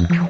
Mm-hmm.